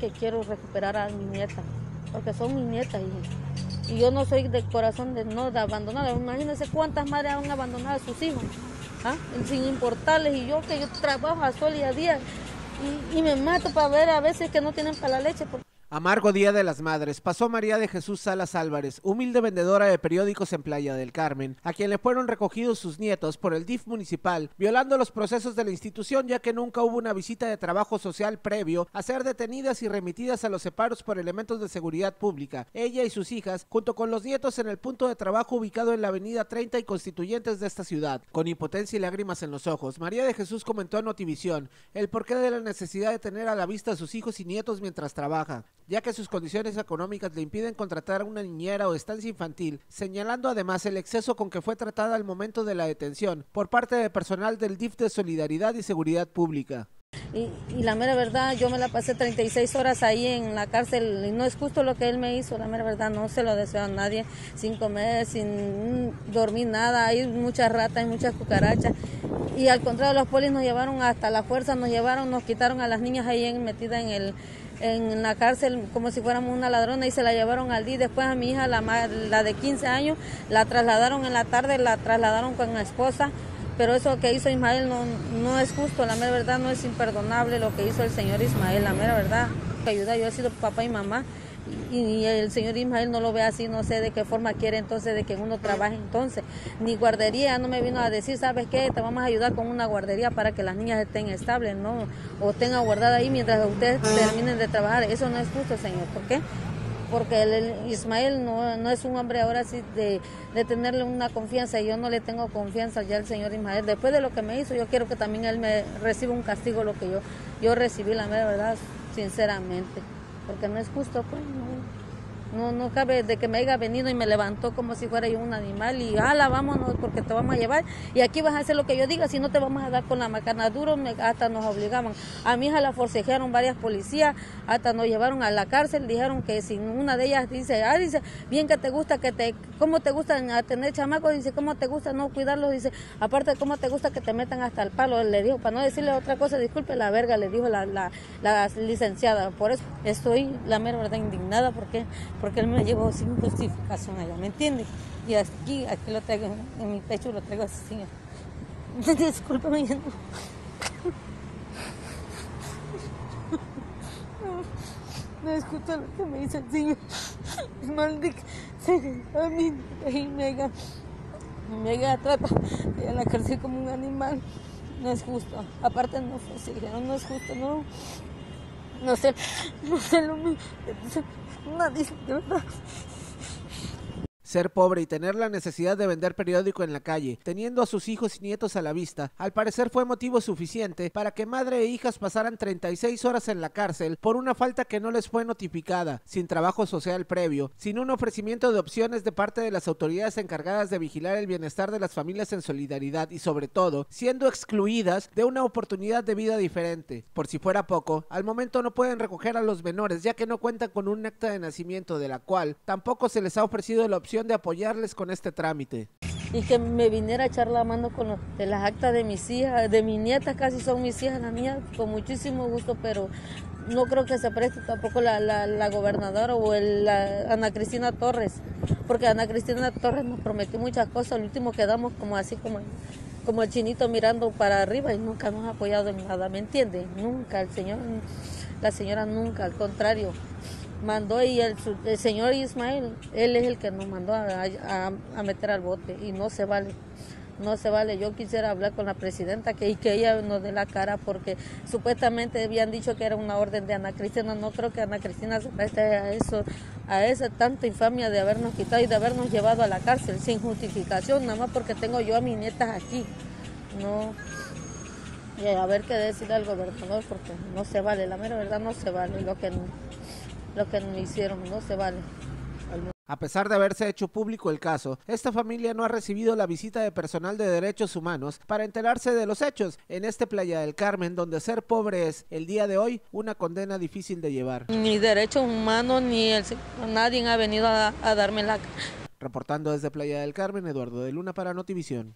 que quiero recuperar a mi nieta, porque son mis nietas y, y yo no soy de corazón de no de abandonar. Imagínense cuántas madres han abandonado a sus hijos, ¿ah? sin importarles y yo que yo trabajo a sol y a día y, y me mato para ver a veces que no tienen para la leche. Porque Amargo Día de las Madres pasó María de Jesús Salas Álvarez, humilde vendedora de periódicos en Playa del Carmen, a quien le fueron recogidos sus nietos por el DIF municipal, violando los procesos de la institución ya que nunca hubo una visita de trabajo social previo a ser detenidas y remitidas a los separos por elementos de seguridad pública. Ella y sus hijas, junto con los nietos en el punto de trabajo ubicado en la avenida 30 y constituyentes de esta ciudad. Con impotencia y lágrimas en los ojos, María de Jesús comentó a Notivisión el porqué de la necesidad de tener a la vista a sus hijos y nietos mientras trabaja ya que sus condiciones económicas le impiden contratar a una niñera o estancia infantil, señalando además el exceso con que fue tratada al momento de la detención por parte de personal del DIF de Solidaridad y Seguridad Pública. Y, y, la mera verdad, yo me la pasé 36 horas ahí en la cárcel y no es justo lo que él me hizo, la mera verdad, no se lo deseo a nadie, sin comer, sin dormir nada, hay muchas ratas, hay muchas cucarachas. Y al contrario, los polis nos llevaron hasta la fuerza, nos llevaron, nos quitaron a las niñas ahí metidas en el, en la cárcel como si fuéramos una ladrona y se la llevaron al día. Después a mi hija, la, la de 15 años, la trasladaron en la tarde, la trasladaron con la esposa. Pero eso que hizo Ismael no, no es justo, la mera verdad no es imperdonable lo que hizo el señor Ismael, la mera verdad. Ayuda, yo he sido papá y mamá y el señor Ismael no lo ve así, no sé de qué forma quiere entonces de que uno trabaje entonces. Ni guardería, no me vino a decir, ¿sabes qué? Te vamos a ayudar con una guardería para que las niñas estén estables, ¿no? O tengan guardada ahí mientras ustedes terminen de trabajar. Eso no es justo, señor. ¿Por qué? Porque el, Ismael no, no, es un hombre ahora sí de, de, tenerle una confianza y yo no le tengo confianza ya al señor Ismael. Después de lo que me hizo, yo quiero que también él me reciba un castigo lo que yo, yo recibí, la verdad, sinceramente porque no es justo, pues, no, cabe de que me haya venido y me levantó como si fuera yo un animal y ala, vámonos porque te vamos a llevar y aquí vas a hacer lo que yo diga, si no te vamos a dar con la macana. Duro, hasta nos obligaban. A mi hija la forcejearon varias policías, hasta nos llevaron a la cárcel, dijeron que si una de ellas dice, ah, dice, bien que te gusta que te, cómo te gusta tener chamacos, dice, cómo te gusta no cuidarlos, dice, aparte cómo te gusta que te metan hasta el palo, le dijo, para no decirle otra cosa, disculpe la verga, le dijo la, la, la licenciada, por eso estoy la mera verdad indignada porque porque él me llevó sin justificación allá, ¿me entiende? Y aquí, aquí lo traigo en mi pecho, lo traigo así. Discúlpame, no. No es justo lo que me dice el señor. Maldito. A mí, y mega. Mega trata de la cárcel como un animal. No es justo. Aparte, no fue dijeron, no es justo, no. No sé, no sé lo mismo. Nadie, de verdad. Ser pobre y tener la necesidad de vender periódico en la calle, teniendo a sus hijos y nietos a la vista, al parecer fue motivo suficiente para que madre e hijas pasaran 36 horas en la cárcel por una falta que no les fue notificada, sin trabajo social previo, sin un ofrecimiento de opciones de parte de las autoridades encargadas de vigilar el bienestar de las familias en solidaridad y sobre todo, siendo excluidas de una oportunidad de vida diferente. Por si fuera poco, al momento no pueden recoger a los menores ya que no cuentan con un acta de nacimiento de la cual tampoco se les ha ofrecido la opción de apoyarles con este trámite. Y que me viniera a echar la mano con las actas de mis hijas, de mis nietas, casi son mis hijas, las mías, con muchísimo gusto, pero no creo que se preste tampoco la, la, gobernadora o el, la Ana Cristina Torres, porque Ana Cristina Torres nos prometió muchas cosas, el último quedamos como así como, como el chinito mirando para arriba y nunca nos ha apoyado en nada, ¿me entiende? Nunca, el señor, la señora nunca, al contrario mandó y el, señor Ismael, él es el que nos mandó a, meter al bote y no se vale. No se vale. Yo quisiera hablar con la presidenta que, y que ella nos dé la cara porque supuestamente habían dicho que era una orden de Ana Cristina. No creo que Ana Cristina se preste a eso, a esa tanta infamia de habernos quitado y de habernos llevado a la cárcel sin justificación, nada más porque tengo yo a mis nietas aquí. No. Y a ver qué decir al gobernador porque no se vale, la mera verdad no se vale lo que lo que me hicieron, no se vale. A pesar de haberse hecho público el caso, esta familia no ha recibido la visita de personal de derechos humanos para enterarse de los hechos en este Playa del Carmen, donde ser pobre es el día de hoy una condena difícil de llevar. Ni derechos humanos ni el, nadie ha venido a, a darme la... Reportando desde Playa del Carmen, Eduardo de Luna para Notivisión.